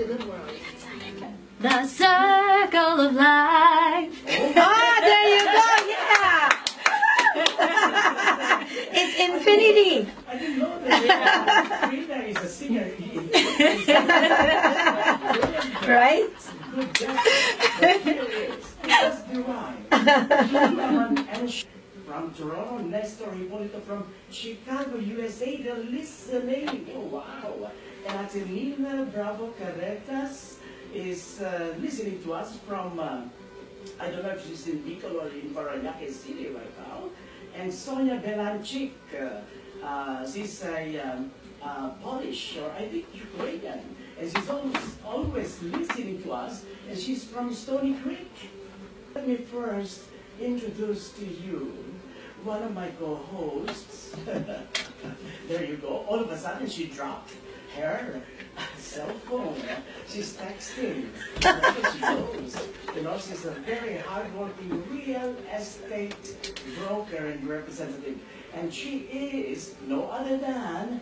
to the world. The circle of life. Oh, ah, there you go. Yeah. it's infinity. I didn't know that Frida is a singer. Right? Good job. But here it is. That's the rhyme. and sh- from Toronto, Nestor Hipolito from Chicago, USA, they're listening. Oh, wow. And Atenina Bravo Carretas is uh, listening to us from, uh, I don't know if she's in Bicol or in Paranaque City right now. And Sonia Belanchik, uh, uh, she's a um, Polish or I think Ukrainian. And she's always, always listening to us. And she's from Stoney Creek. Let me first introduce to you one of my co-hosts. there you go. All of a sudden she dropped her cell phone. She's texting. She goes. You know, she's a very hardworking real estate broker and representative. And she is no other than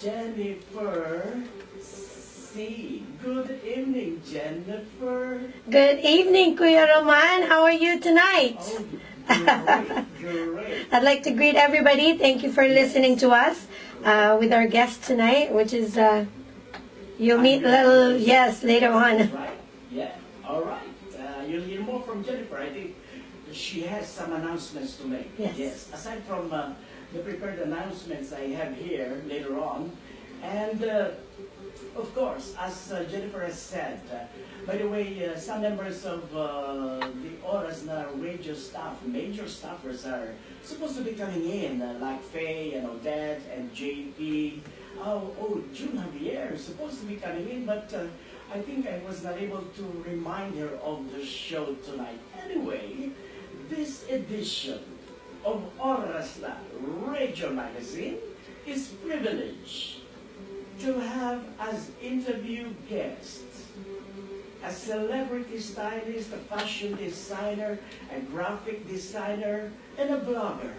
Jennifer C. Good evening, Jennifer. Good evening, Kuya Roman. How are you tonight? Oh. I'd like to greet everybody. Thank you for listening to us uh, with our guest tonight, which is uh, you'll meet little yes later on. Right? Yeah. All right. Uh, you'll hear more from Jennifer. I think she has some announcements to make. Yes. yes. Aside from uh, the prepared announcements I have here later on, and uh, of course, as uh, Jennifer has said, uh, by the way, uh, some members of staff, major staffers are supposed to be coming in, uh, like Faye and Odette and JP. Oh, oh, June Javier is supposed to be coming in, but uh, I think I was not able to remind her of the show tonight. Anyway, this edition of Oras na Radio Magazine is privileged to have as interview guests a celebrity stylist, a fashion designer, a graphic designer, and a blogger.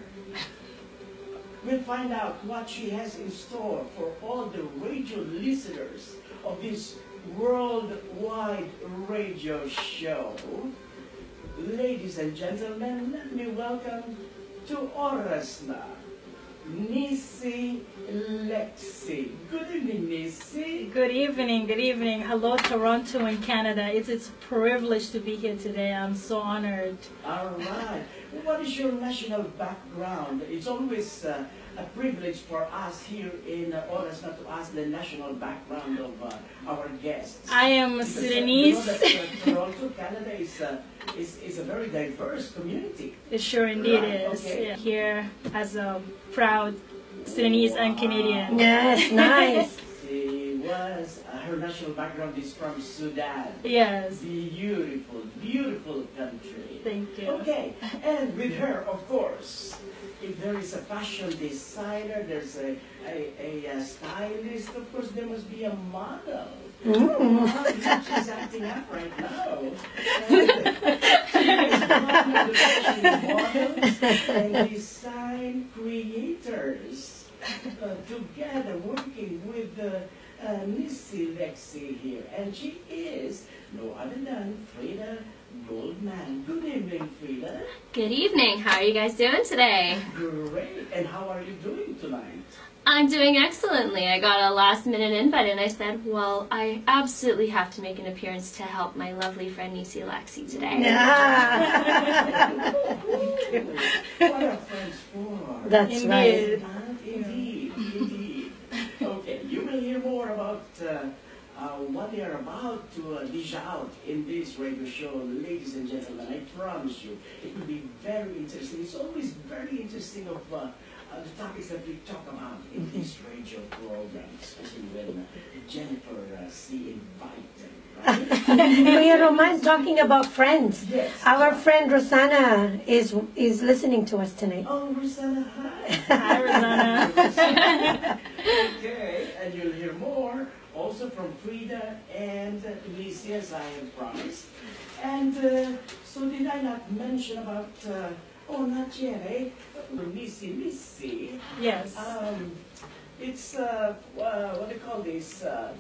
We'll find out what she has in store for all the radio listeners of this worldwide radio show. Ladies and gentlemen, let me welcome to Orasna, Neecee Lexy. Good evening, Neecee. Good evening, good evening. Hello, Toronto and Canada. It's it's a privilege to be here today. I'm so honored. All right. What is your national background? It's always uh, a privilege for us here in uh, Orasna to ask the national background of uh, our guests. I am Because, uh, Sudanese. You know that, uh, Toronto, Canada is, uh, is, is a very diverse community. It sure indeed Right, is. okay. Yeah. Here as a proud Sudanese and Canadian. Yes, nice. Was, uh, her national background is from Sudan. Yes. Beautiful, beautiful country. Thank you. Okay, and with her, of course, if there is a fashion designer, there's a, a, a, stylist, of course there must be a model. Mm. She's acting up right now. And one of the fashion models and design creators uh, together working with uh, uh, Neecee Lexy here. And she is no other than Frida Goldman. Good evening, Frida. Good evening. How are you guys doing today? Great. And how are you doing tonight? I'm doing excellently. I got a last minute invite and I said, well, I absolutely have to make an appearance to help my lovely friend Neecee Lexy today. Yeah. what are friends for? That's Indeed. right. Huh? Indeed, indeed. Okay, you will hear more about uh, uh, what they are about to uh, dish out in this radio show, ladies and gentlemen. I promise you, it will be very interesting. It's always very interesting of uh, uh, the topics that we talk about in this radio program, especially when uh, Jennifer uh, C. invited. Right? Kuya Roman, talking about friends. Yes. Our friend Rosanna is is listening to us tonight. Oh, Rosanna, hi. Hi, Rosanna. okay, and you'll hear more also from Frida and Lucy, as I have promised. And uh, so did I not mention about, uh, oh, not yet, eh? Missy, Missy. Yes. Um, it's, uh, uh, what do you call this? Uh,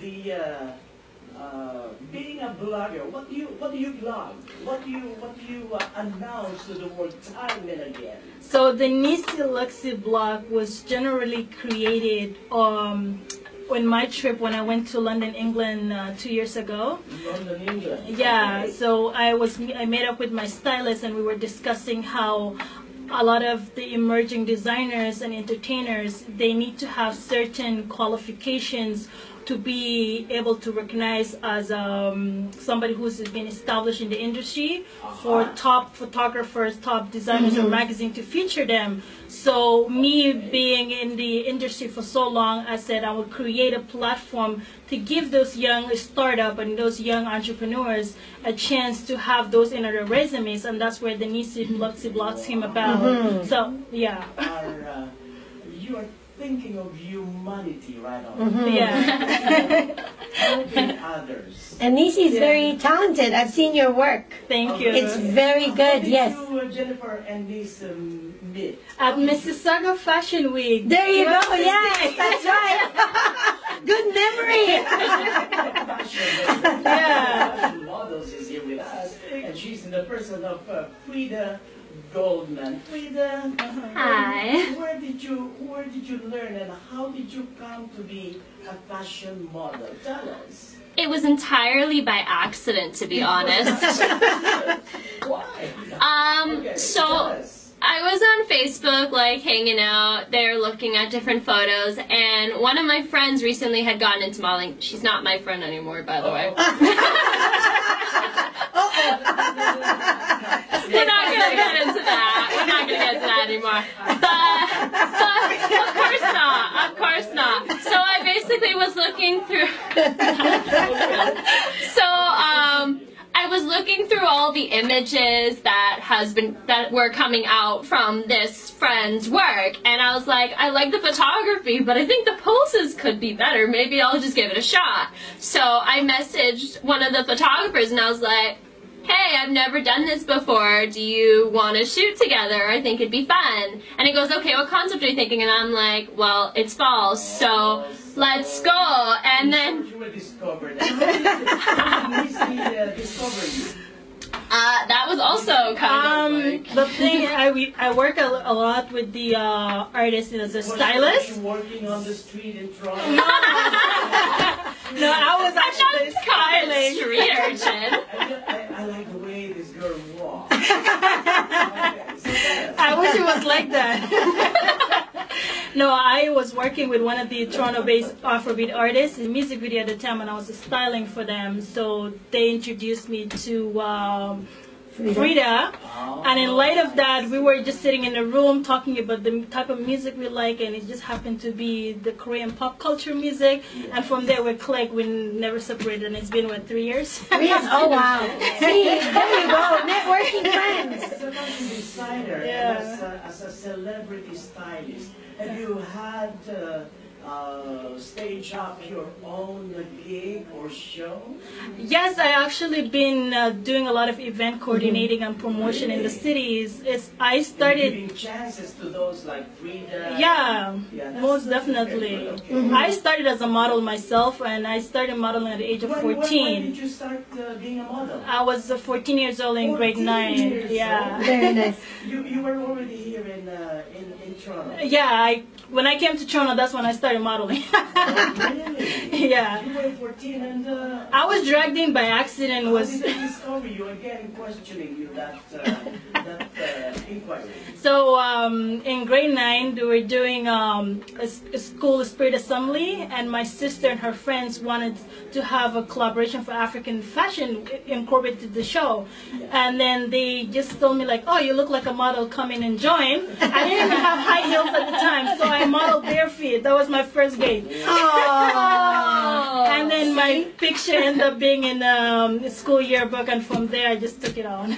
the, uh, uh, being a blogger, what do you, what do you blog? What do you, what do you uh, announce to the world time and again? So the Neecee Lexy blog was generally created um, on my trip when I went to London, England uh, two years ago. London, England. Yeah, so I was I met up with my stylist and we were discussing how a lot of the emerging designers and entertainers they need to have certain qualifications to be able to recognize as um, somebody who's been established in the industry for Uh-huh. top photographers, top designers or magazine to feature them. So me being in the industry for so long, I said I would create a platform to give those young startup and those young entrepreneurs a chance to have those in their resumes, and that's where the Neecee Lexy blogs came about. So yeah, Are, uh, you are thinking of humanity right on. Mm-hmm. yeah. Helping others. And Neecee is very talented. I've seen your work. Thank you. It's very How good, did yes. you, uh, Jennifer, and this um, meet? At Mississauga Fashion Week. There you go. Yes. Yes, that's right. Good memory. Yeah. models is here with us, and she's in the person of uh, Frida Goldman. Frida, Hi. where did you where did you learn, and how did you come to be a fashion model? Tell us. It was entirely by accident, to be honest. Why? Um, Okay, tell so us. I was on Facebook, like hanging out there, looking at different photos, and one of my friends recently had gotten into modeling. She's not my friend anymore, by the way. We're not gonna get into that. We're not gonna get into that anymore. But, but of course not. Of course not. So I basically was looking through. so um, I was looking through all the images that has been that were coming out from this friend's work, and I was like, I like the photography, but I think the poses could be better. Maybe I'll just give it a shot. So I messaged one of the photographers, and I was like. Hey, I've never done this before. Do you want to shoot together? I think it'd be fun. And he goes, Okay, what concept are you thinking? And I'm like, Well, it's fall, so let's go. And then you were discovered. How did Missy uh, discover you? Uh, that was also kind Um, of like. the thing I we, I work a, a lot with the uh, artist as a Was stylist. working on the street in Toronto? No, I was actually not kind styling. street urchin. I, I, I like the way this girl walks. Okay, so tell us. I wish it was like that. No, I was working with one of the Toronto-based Afrobeat artists in music video at the time, and I was styling for them. So they introduced me to um, Frida. And in light of that, we were just sitting in a room talking about the type of music we like, and it just happened to be the Korean pop culture music. And from there, we clicked. We never separated, and it's been what three years. Yes. Oh wow. See, there you go. Networking friends. As a fashion designer Yeah. as a, as a celebrity stylist, have you had uh, uh, stage up your own gig or show? Yes, I actually been uh, doing a lot of event coordinating and promotion in the cities. It's I And started. giving chances to those like Frida. Yeah, Yeah, most definitely. very good, okay. I started as a model myself, and I started modeling at the age of When, when, when 14. did you start uh, being a model? I was uh, 14 years old in grade 9. years Yeah. old. Very nice. You, you were already here in, uh, in, in Toronto. Yeah, I when I came to Toronto, that's when I started modeling. Oh, really? yeah. You were 14 and uh, I was dragged in by accident. Was did they discover you again questioning you that, uh, that uh, inquiry? So um, in grade nine, we were doing um, a, s- a school spirit assembly, and my sister and her friends wanted to have a collaboration for African fashion incorporated to the show. And then they just told me like, "Oh, you look like a model. Come in and join." I didn't even have high heels at the time, so I modeled bare feet. That was my first gig. And then my picture ended up being in um, the school yearbook, and from there I just took it on.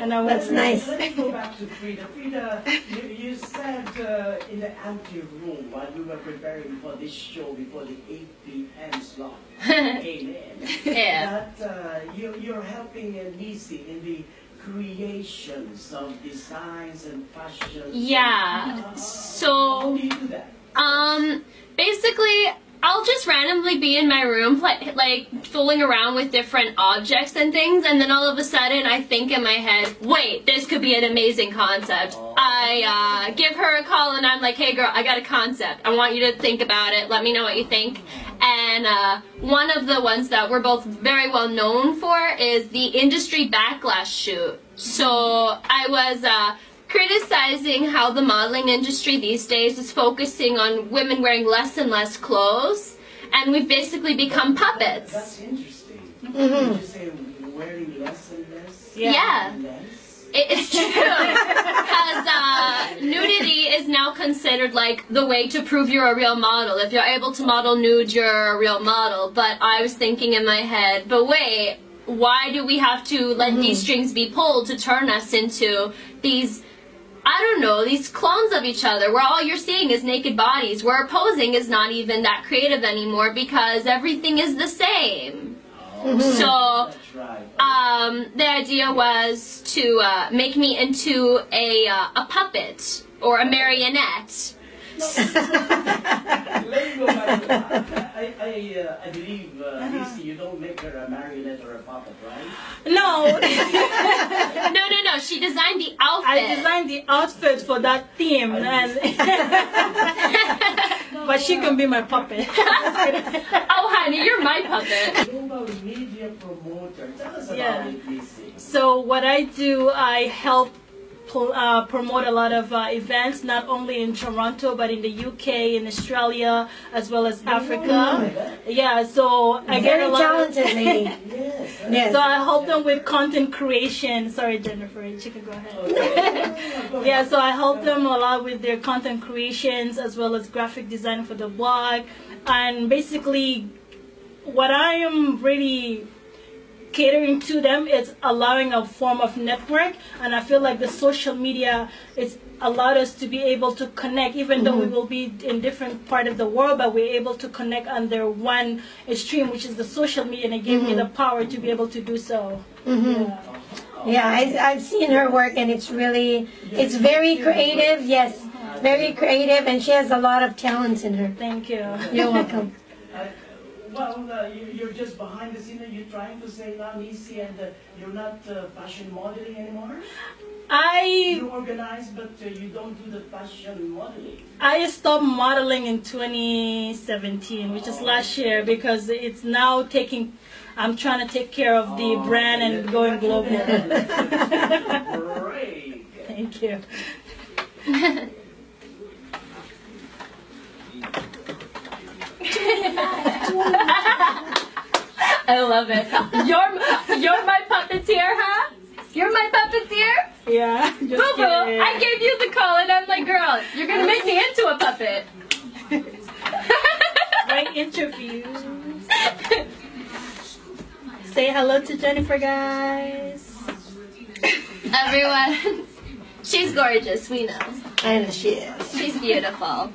And I That's was nice. Let's go back to Frida. Frida, you, you said uh, in the ante room while we were preparing for this show before the 8 p.m. slot came in, Yeah. that uh, you, you're helping uh, Neecee in the creations of designs and fashions. Yeah. Uh, So how do you do that? Um, basically, I'll just randomly be in my room, like fooling around with different objects and things, and then all of a sudden, I think in my head, "Wait, this could be an amazing concept." I uh, give her a call, and I'm like, "Hey, girl, I got a concept. I want you to think about it. Let me know what you think." And uh, one of the ones that we're both very well known for is the industry backlash shoot. So I was. Uh, criticizing how the modeling industry these days is focusing on women wearing less and less clothes, and we've basically become puppets. That's interesting. Mm-hmm. Did you say wearing less and less? Yeah. And less? It, it's true because uh, nudity is now considered like the way to prove you're a real model. If you're able to model nude, you're a real model. But I was thinking in my head, but wait, why do we have to let these strings be pulled to turn us into these? I don't know, these clones of each other where all you're seeing is naked bodies, where posing is not even that creative anymore because everything is the same. So, That's right. um, the idea was to uh, make me into a, uh, a puppet or a marionette. Let me go back to that. I, I, uh, I believe, uh, Lizzie, you don't make her a marionette or a puppet, right? no. No, no, no, she designed the outfit. I designed the outfit for that theme, and but she can be my puppet. oh, honey, you're my puppet. Global media promoter. Tell us about Yeah. it, Lizzie. So what I do, I help pl- uh, promote a lot of uh, events, not only in Toronto but in the UK, in Australia, as well as Africa. Yeah, so I get a lot. Of, talented lady. Yes. Yes. so I help them with content creation. Sorry, Jennifer, you can go ahead. Yeah, so I help them a lot with their content creations as well as graphic design for the blog. And basically, what I am really catering to them is allowing a form of network. And I feel like the social media it's allowed us to be able to connect, even though we mm-hmm. will be in different part of the world, but we're able to connect under one stream, which is the social media, and it gave me the mm-hmm. power to be able to do so. Mm-hmm. Yeah. Yeah, I, I've seen her work and it's really, it's very creative. Yes, very creative, and she has a lot of talents in her. Thank you. You're welcome. Well, uh, you, you're just behind the scene. You're trying to say now, Lizzie, and uh, you're not uh, fashion modeling anymore? I You organize, but uh, you don't do the fashion modeling. I stopped modeling in 2017, which is last year, because it's now taking. I'm trying to take care of the brand and going global. Great. Thank you. I love it. You're, you're my puppeteer, huh? You're my puppeteer? Yeah. Just Boo boo. I gave you the call and I'm like, girl, you're gonna make me into a puppet. Great interview. Say hello to Jennifer, guys. Everyone, she's gorgeous, we know. I know she is. She's beautiful.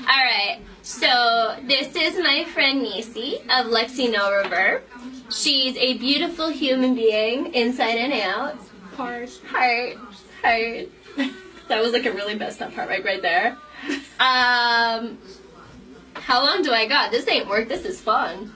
Alright, so this is my friend Neecee of Lexy No River. She's a beautiful human being, inside and out. Heart. Heart, heart. That was like a really messed up part right, right there. Um, how long do I got? This ain't work. This is fun.